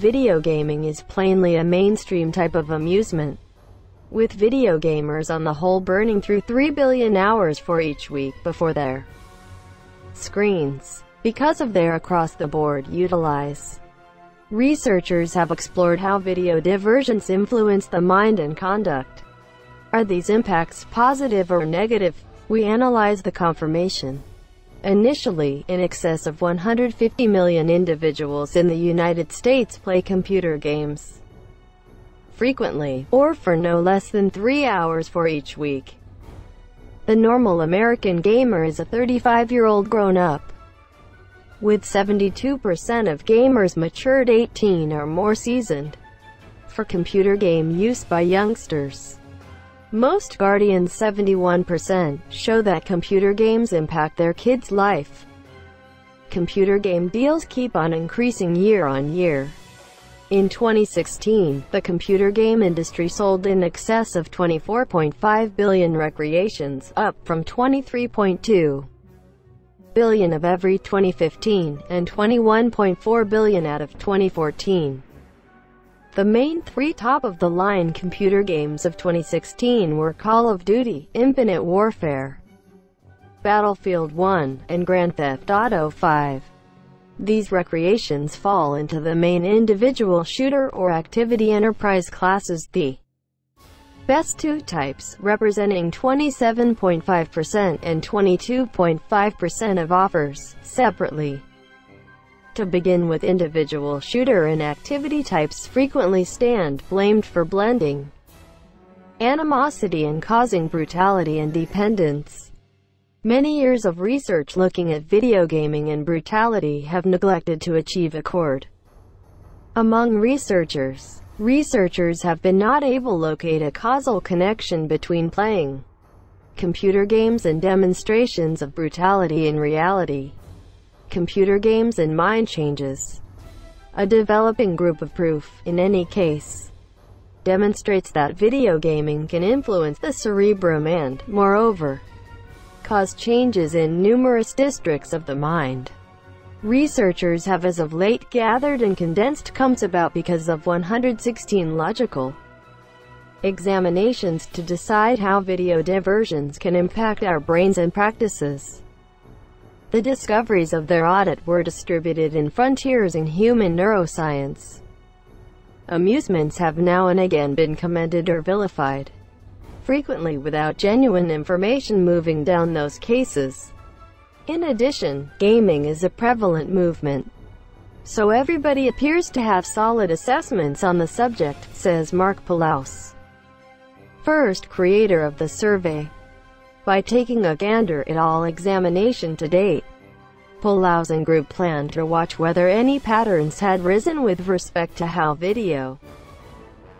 Video gaming is plainly a mainstream type of amusement, with video gamers on the whole burning through 3 billion hours for each week before their screens, because of their across-the-board utilize. Researchers have explored how video diversions influence the mind and conduct. Are these impacts positive or negative? We analyze the confirmation. Initially, in excess of 150 million individuals in the United States play computer games frequently, or for no less than three hours for each week. The normal American gamer is a 35-year-old grown-up with 72% of gamers matured 18 or more seasoned for computer game use by youngsters. Most Guardians 71% show that computer games impact their kids' life. Computer game deals keep on increasing year on year. In 2016, the computer game industry sold in excess of 24.5 billion recreations, up from 23.2 billion of every 2015, and 21.4 billion out of 2014. The main three top-of-the-line computer games of 2016 were Call of Duty, Infinite Warfare, Battlefield 1, and Grand Theft Auto 5. These recreations fall into the main individual shooter or activity enterprise classes, the best two types, representing 27.5% and 22.5% of offers, separately. To begin with individual shooter and activity types frequently stand blamed for blending animosity and causing brutality and dependence. Many years of research looking at video gaming and brutality have neglected to achieve accord among researchers. Researchers have been not able to locate a causal connection between playing computer games and demonstrations of brutality in reality. Computer games and mind changes. A developing group of proof, in any case, demonstrates that video gaming can influence the cerebrum and, moreover, cause changes in numerous districts of the mind. Researchers have as of late gathered and condensed comes about because of 116 logical examinations to decide how video diversions can impact our brains and practices. The discoveries of their audit were distributed in Frontiers in Human Neuroscience. Amusements have now and again been commended or vilified, frequently without genuine information moving down those cases. In addition, gaming is a prevalent movement. So everybody appears to have solid assessments on the subject, says Marc Palaus, first creator of the survey. By taking a gander at all examination to date, Palaus group planned to watch whether any patterns had risen with respect to how video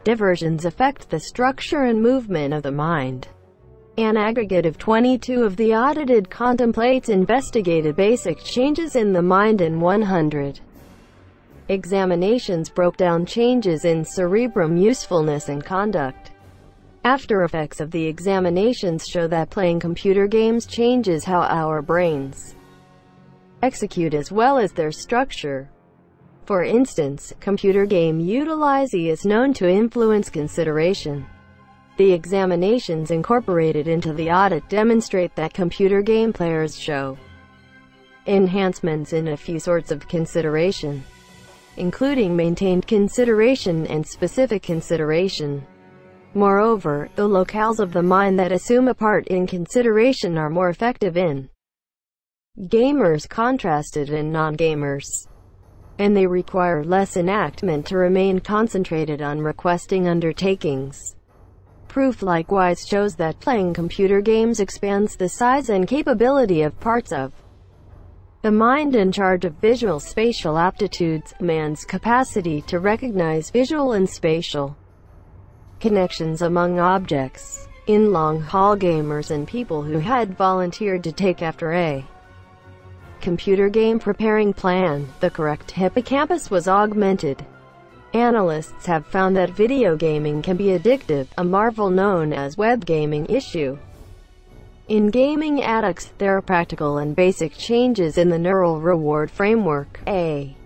diversions affect the structure and movement of the mind. An aggregate of 22 of the audited contemplates investigated basic changes in the mind and 100 examinations broke down changes in cerebrum usefulness and conduct. After effects of the examinations show that playing computer games changes how our brains execute as well as their structure. For instance, computer game utilization is known to influence consideration. The examinations incorporated into the audit demonstrate that computer game players show enhancements in a few sorts of consideration, including maintained consideration and specific consideration. Moreover, the locales of the mind that assume a part in consideration are more effective in gamers contrasted in non-gamers, and they require less enactment to remain concentrated on requesting undertakings. Proof likewise shows that playing computer games expands the size and capability of parts of the mind in charge of visual spatial aptitudes, man's capacity to recognize visual and spatial connections among objects. In long-haul gamers and people who had volunteered to take after a computer game preparing plan, the correct hippocampus was augmented. Analysts have found that video gaming can be addictive, a marvel known as web gaming issue. In gaming addicts, there are practical and basic changes in the neural reward framework, a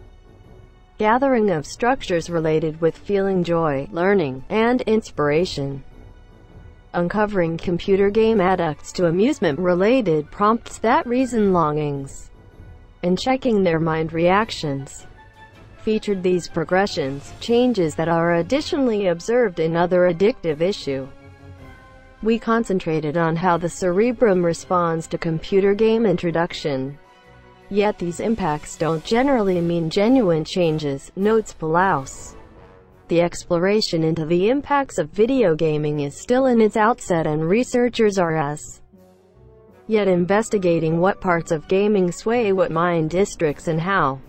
gathering of structures related with feeling joy, learning, and inspiration. Uncovering computer game addicts to amusement-related prompts that reason longings, and checking their mind reactions. Featured these progressions, changes that are additionally observed in other addictive issue. We concentrated on how the cerebrum responds to computer game introduction. Yet these impacts don't generally mean genuine changes, notes Palaus. The exploration into the impacts of video gaming is still in its outset and researchers are as yet investigating what parts of gaming sway what mind districts and how.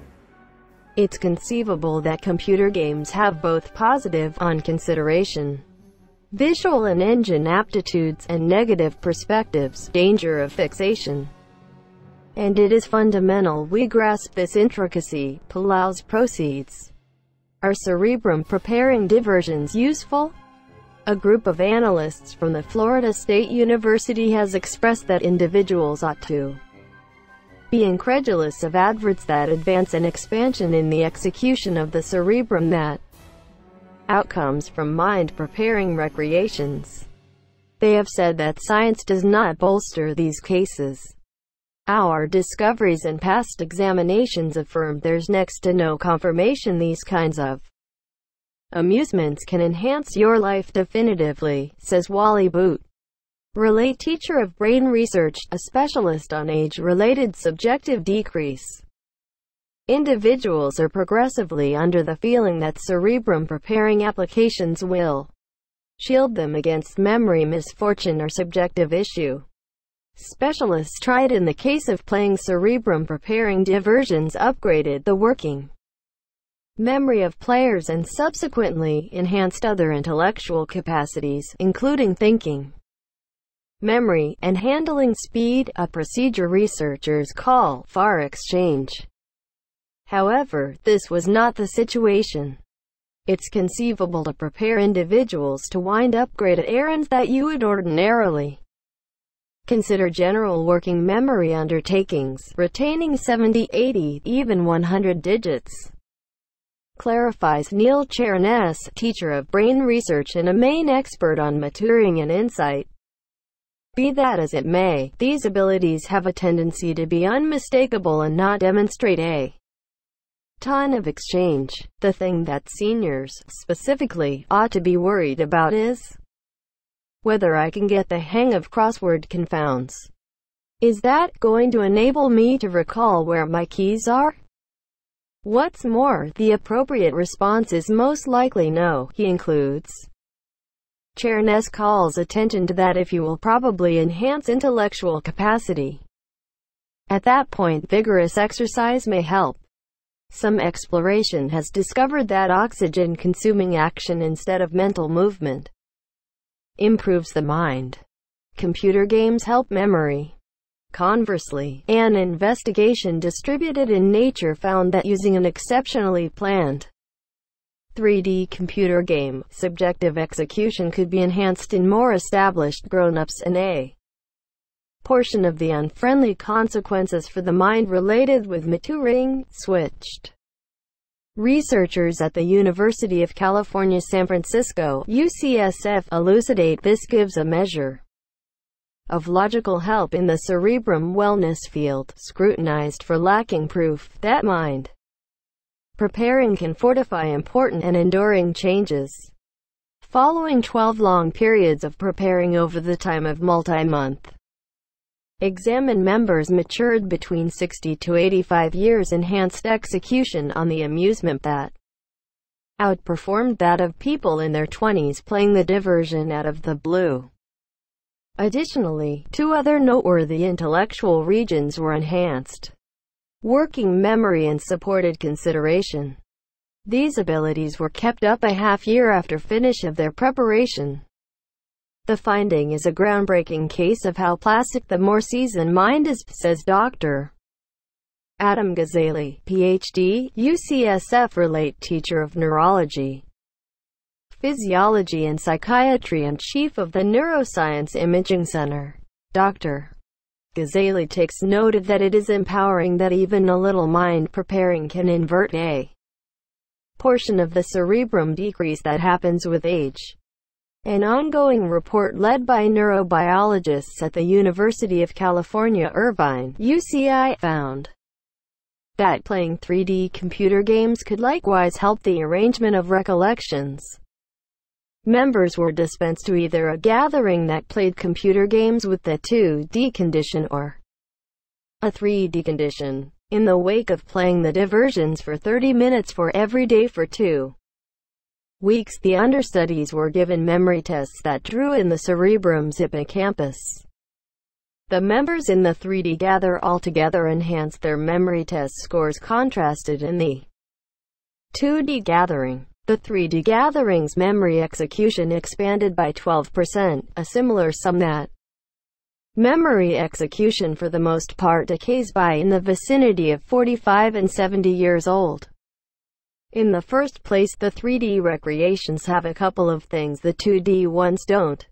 It's conceivable that computer games have both positive, on consideration, visual and engine aptitudes, and negative perspectives, danger of fixation. And it is fundamental we grasp this intricacy, Palaus proceeds. Are cerebrum preparing diversions useful? A group of analysts from the Florida State University has expressed that individuals ought to be incredulous of adverts that advance an expansion in the execution of the cerebrum that outcomes from mind-preparing recreations. They have said that science does not bolster these cases. Our discoveries and past examinations affirm there's next to no confirmation these kinds of amusements can enhance your life definitively, says Wally Boot. Relate teacher of brain research, a specialist on age-related subjective decrease. Individuals are progressively under the feeling that cerebrum preparing applications will shield them against memory misfortune or subjective issue. Specialists tried in the case of playing cerebrum preparing diversions upgraded the working memory of players and subsequently enhanced other intellectual capacities, including thinking, memory, and handling speed, a procedure researchers call far exchange. However, this was not the situation. It's conceivable to prepare individuals to wind up great at errands that you would ordinarily Consider general working memory undertakings, retaining 70, 80, even 100 digits. Clarifies Neil Charness, teacher of brain research and a main expert on maturing and insight. Be that as it may, these abilities have a tendency to be unmistakable and not demonstrate a ton of exchange. The thing that seniors, specifically, ought to be worried about is whether I can get the hang of crossword confounds. Is that going to enable me to recall where my keys are? What's more, the appropriate response is most likely no, he includes. Charness calls attention to that if you will probably enhance intellectual capacity. At that point vigorous exercise may help. Some exploration has discovered that oxygen-consuming action instead of mental movement improves the mind. Computer games help memory. Conversely, an investigation distributed in Nature found that using an exceptionally planned 3D computer game, subjective execution could be enhanced in more established grown-ups and a portion of the unfriendly consequences for the mind related with maturing switched. Researchers at the University of California San Francisco UCSF elucidate this gives a measure of logical help in the cerebrum wellness field, scrutinized for lacking proof that mind preparing can fortify important and enduring changes. Following 12 long periods of preparing over the time of multi-month Examine members matured between 60 to 85 years enhanced execution on the amusement that outperformed that of people in their 20s playing the diversion out of the blue. Additionally, two other noteworthy intellectual regions were enhanced. Working memory and supported consideration. These abilities were kept up a half year after finish of their preparation. The finding is a groundbreaking case of how plastic the more seasoned mind is, says Dr. Adam Gazzaley, PhD, UCSF Relate Teacher of Neurology, Physiology and Psychiatry and Chief of the Neuroscience Imaging Center. Dr. Gazzaley takes note of that it is empowering that even a little mind preparing can invert a portion of the cerebrum decrease that happens with age. An ongoing report led by neurobiologists at the University of California Irvine, UCI, found that playing 3D computer games could likewise help the arrangement of recollections. Members were dispensed to either a gathering that played computer games with the 2D condition or a 3D condition. In the wake of playing the diversions for 30 minutes for every day for two weeks the understudies were given memory tests that drew in the cerebrum's hippocampus. The members in the 3D gather altogether enhanced their memory test scores contrasted in the 2D gathering. The 3D gathering's memory execution expanded by 12%, a similar sum that memory execution for the most part decays by in the vicinity of 45 and 70 years old. In the first place the 3D recreations have a couple of things the 2D ones don't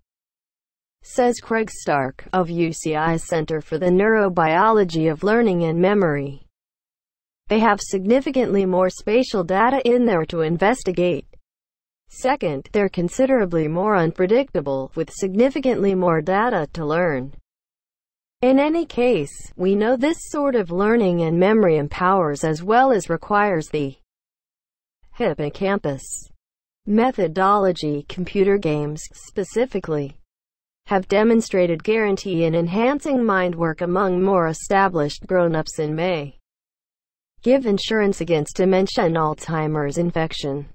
says Craig Stark, of UCI's Center for the Neurobiology of Learning and Memory. They have significantly more spatial data in there to investigate. Second, they're considerably more unpredictable, with significantly more data to learn. In any case, we know this sort of learning and memory empowers as well as requires the hippocampus. Methodology Computer games, specifically, have demonstrated guarantee in enhancing mind work among more established grown-ups and may give insurance against dementia and Alzheimer's infection.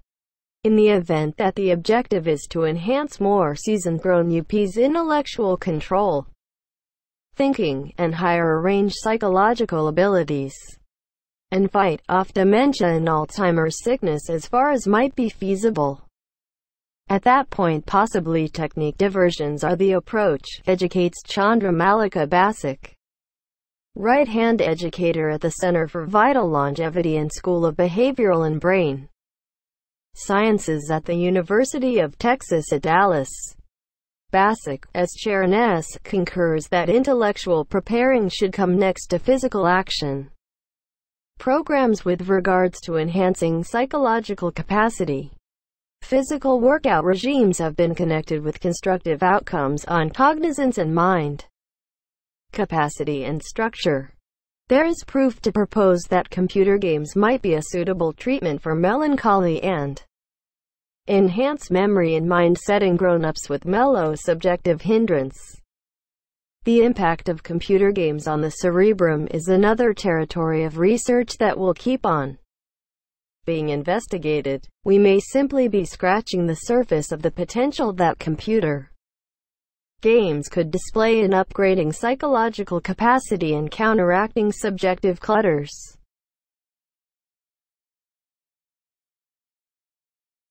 In the event that the objective is to enhance more seasoned grown UP's intellectual control, thinking, and higher range psychological abilities, and fight off dementia and Alzheimer's sickness as far as might be feasible. At that point possibly technique diversions are the approach, educates Chandramallika Basak, right-hand educator at the Center for Vital Longevity and School of Behavioral and Brain Sciences at the University of Texas at Dallas. Basak, as Charness, concurs that intellectual preparing should come next to physical action. Programs with regards to enhancing psychological capacity Physical workout regimes have been connected with constructive outcomes on cognizance and mind capacity and structure. There is proof to propose that computer games might be a suitable treatment for melancholy and enhance memory and mindset in grown-ups with mellow subjective hindrance. The impact of computer games on the cerebrum is another territory of research that will keep on being investigated. We may simply be scratching the surface of the potential that computer games could display in upgrading psychological capacity and counteracting subjective clutters.